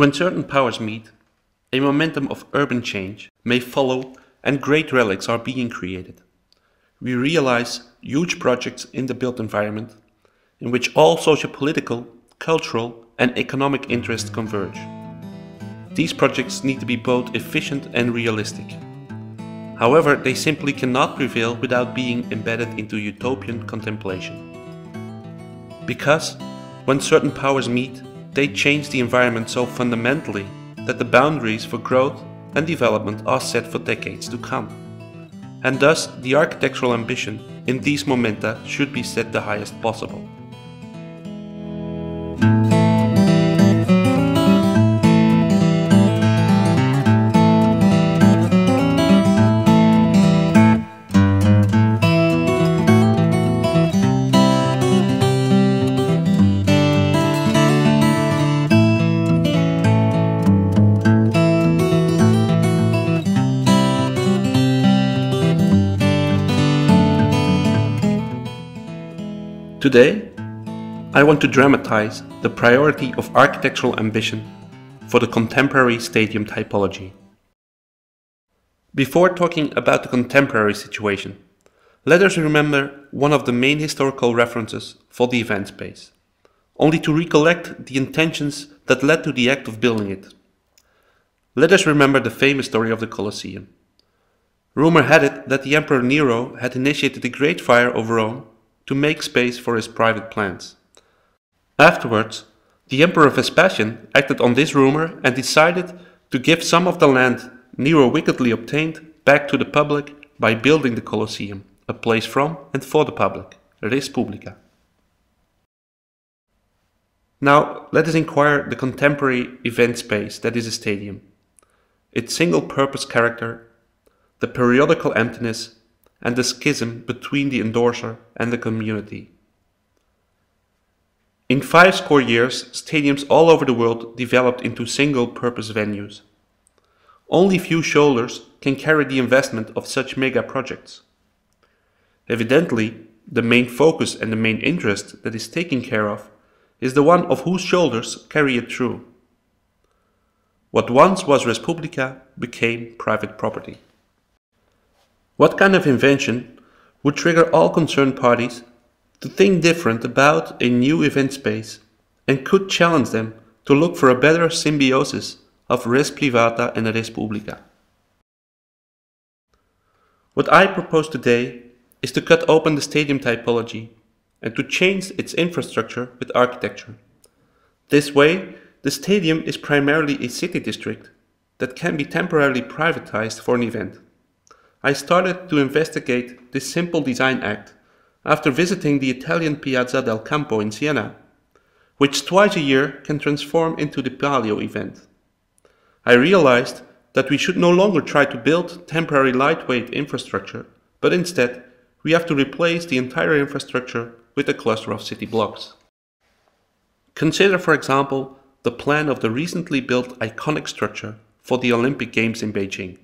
When certain powers meet, a momentum of urban change may follow and great relics are being created. We realize huge projects in the built environment in which all socio-political, cultural and economic interests converge. These projects need to be both efficient and realistic. However, they simply cannot prevail without being embedded into utopian contemplation. Because, when certain powers meet, they change the environment so fundamentally that the boundaries for growth and development are set for decades to come. And thus, the architectural ambition in these momenta should be set the highest possible. Today, I want to dramatize the priority of architectural ambition for the contemporary stadium typology. Before talking about the contemporary situation, let us remember one of the main historical references for the event space, only to recollect the intentions that led to the act of building it. Let us remember the famous story of the Colosseum. Rumor had it that the Emperor Nero had initiated a great fire of Rome to make space for his private plans. Afterwards, the Emperor Vespasian acted on this rumor and decided to give some of the land Nero wickedly obtained back to the public by building the Colosseum, a place from and for the public, res publica. Now, let us inquire the contemporary event space that is a stadium, its single purpose character, the periodical emptiness, and the schism between the endorser and the community. In five score years, stadiums all over the world developed into single purpose venues. Only few shoulders can carry the investment of such mega projects. Evidently, the main focus and the main interest that is taken care of is the one of whose shoulders carry it through. What once was Res Publica became private property. What kind of invention would trigger all concerned parties to think different about a new event space and could challenge them to look for a better symbiosis of res privata and res publica? What I propose today is to cut open the stadium typology and to change its infrastructure with architecture. This way, the stadium is primarily a city district that can be temporarily privatized for an event. I started to investigate this simple design act after visiting the Italian Piazza del Campo in Siena, which twice a year can transform into the Palio event. I realized that we should no longer try to build temporary lightweight infrastructure, but instead we have to replace the entire infrastructure with a cluster of city blocks. Consider, for example, the plan of the recently built iconic structure for the Olympic Games in Beijing.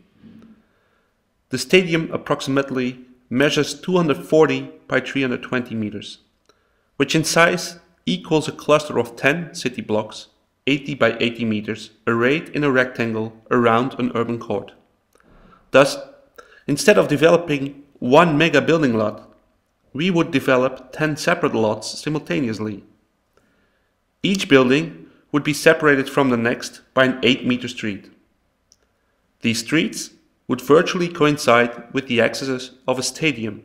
The stadium approximately measures 240 by 320 meters, which in size equals a cluster of 10 city blocks 80 by 80 meters arrayed in a rectangle around an urban court. Thus, instead of developing one mega building lot, we would develop 10 separate lots simultaneously. Each building would be separated from the next by an 8 meter street. These streets would virtually coincide with the accesses of a stadium.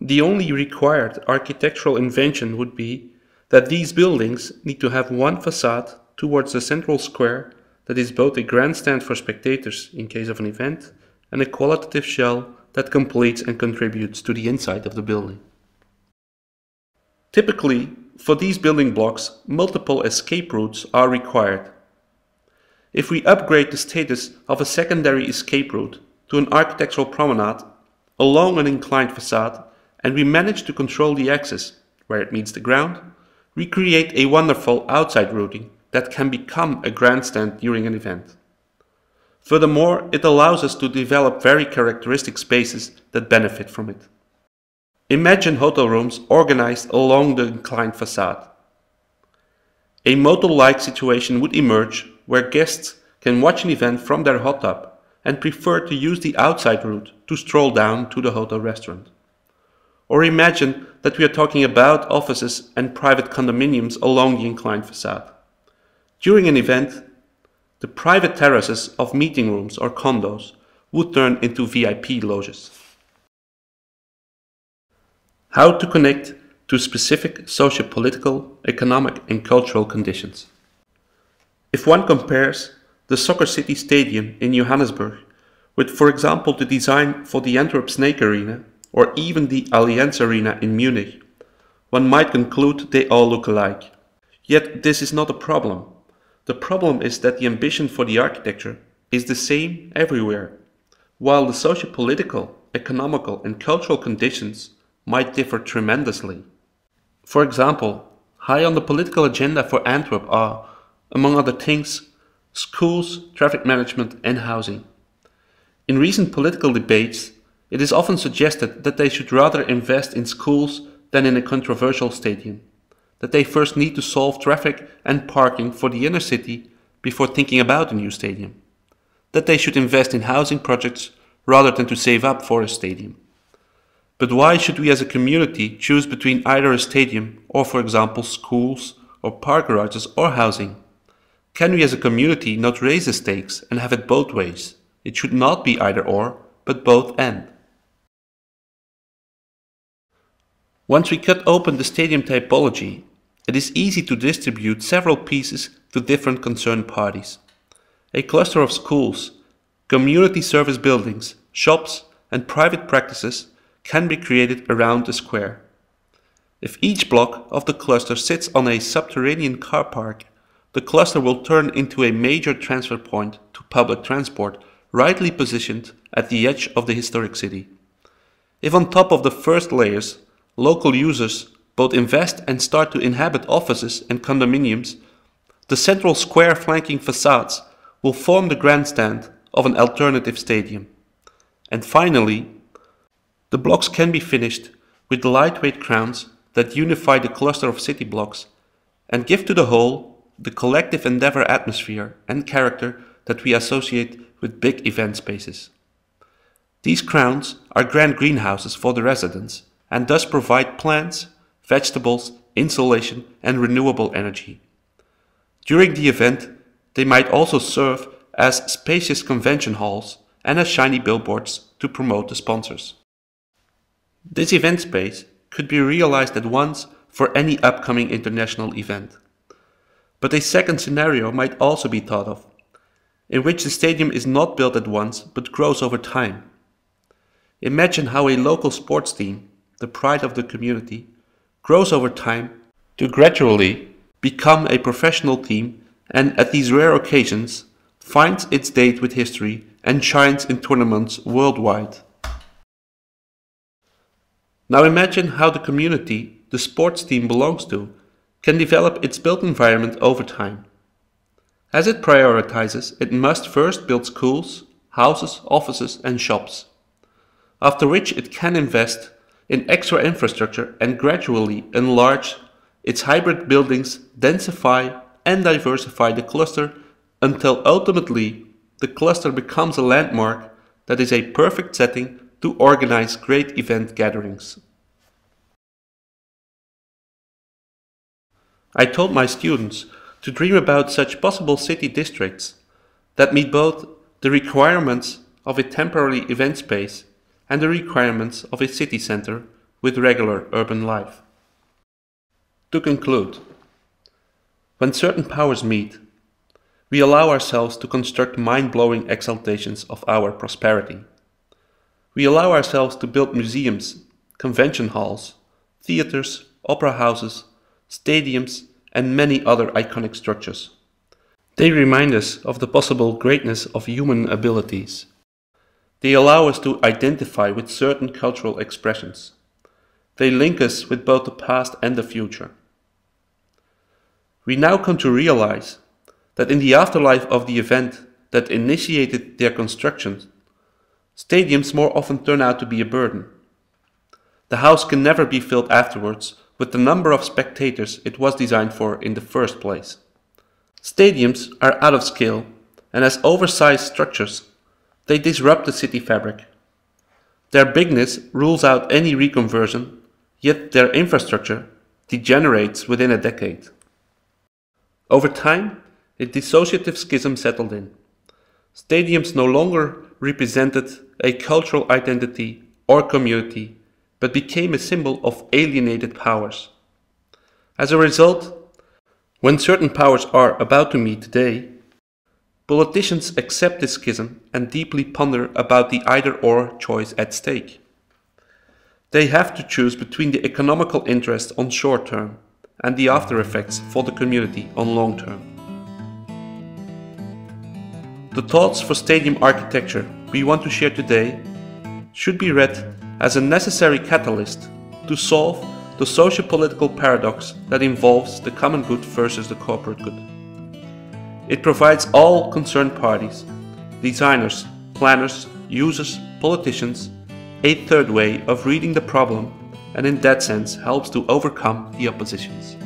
The only required architectural invention would be that these buildings need to have one facade towards the central square that is both a grandstand for spectators in case of an event and a qualitative shell that completes and contributes to the inside of the building. Typically, for these building blocks, multiple escape routes are required. If we upgrade the status of a secondary escape route to an architectural promenade along an inclined facade and we manage to control the axis where it meets the ground, we create a wonderful outside routing that can become a grandstand during an event. Furthermore, it allows us to develop very characteristic spaces that benefit from it. Imagine hotel rooms organized along the inclined facade. A motel-like situation would emerge where guests can watch an event from their hot tub and prefer to use the outside route to stroll down to the hotel restaurant. Or imagine that we are talking about offices and private condominiums along the inclined facade. During an event, the private terraces of meeting rooms or condos would turn into VIP loges. How to connect to specific socio-political, economic and cultural conditions. If one compares the Soccer City Stadium in Johannesburg with, for example, the design for the Antwerp Snake Arena or even the Allianz Arena in Munich, one might conclude they all look alike. Yet this is not a problem. The problem is that the ambition for the architecture is the same everywhere, while the socio-political, economical and cultural conditions might differ tremendously. For example, high on the political agenda for Antwerp are, among other things, schools, traffic management and housing. In recent political debates, it is often suggested that they should rather invest in schools than in a controversial stadium, that they first need to solve traffic and parking for the inner city before thinking about a new stadium, that they should invest in housing projects rather than to save up for a stadium. But why should we as a community choose between either a stadium or, for example, schools or park garages or housing? Can we as a community not raise the stakes and have it both ways? It should not be either or, but both and. Once we cut open the stadium typology, it is easy to distribute several pieces to different concerned parties. A cluster of schools, community service buildings, shops, and private practices can be created around the square. If each block of the cluster sits on a subterranean car park, the cluster will turn into a major transfer point to public transport rightly positioned at the edge of the historic city. If on top of the first layers local users both invest and start to inhabit offices and condominiums, the central square flanking facades will form the grandstand of an alternative stadium. And finally, the blocks can be finished with lightweight crowns that unify the cluster of city blocks and give to the whole the collective endeavor atmosphere and character that we associate with big event spaces. These crowns are grand greenhouses for the residents and thus provide plants, vegetables, insulation and renewable energy. During the event, they might also serve as spacious convention halls and as shiny billboards to promote the sponsors. This event space could be realized at once for any upcoming international event. But a second scenario might also be thought of, in which the stadium is not built at once but grows over time. Imagine how a local sports team the pride of the community, grows over time to gradually become a professional team and at these rare occasions finds its date with history and shines in tournaments worldwide. Now imagine how the community the sports team belongs to can develop its built environment over time. As it prioritizes, it must first build schools, houses, offices and shops, after which it can invest in extra infrastructure and gradually enlarge its hybrid buildings, densify and diversify the cluster until ultimately the cluster becomes a landmark that is a perfect setting to organize great event gatherings. I told my students to dream about such possible city districts that meet both the requirements of a temporary event space and the requirements of a city center with regular urban life. To conclude, when certain powers meet, we allow ourselves to construct mind-blowing exaltations of our prosperity. We allow ourselves to build museums, convention halls, theaters, opera houses, stadiums, and many other iconic structures. They remind us of the possible greatness of human abilities they allow us to identify with certain cultural expressions. They link us with both the past and the future. We now come to realize that in the afterlife of the event that initiated their construction, stadiums more often turn out to be a burden. The house can never be filled afterwards with the number of spectators it was designed for in the first place. Stadiums are out of scale, and as oversized structures, they disrupt the city fabric. Their bigness rules out any reconversion, yet their infrastructure degenerates within a decade. Over time, a dissociative schism settled in. Stadiums no longer represented a cultural identity or community, but became a symbol of alienated powers. As a result, when certain powers are about to meet today, politicians accept this schism and deeply ponder about the either or choice at stake. They have to choose between the economical interest on short term and the after effects for the community on long term. The thoughts for stadium architecture we want to share today should be read as a necessary catalyst to solve the socio-political paradox that involves the common good versus the corporate good. It provides all concerned parties, designers, planners, users, politicians, a third way of reading the problem and in that sense helps to overcome the oppositions.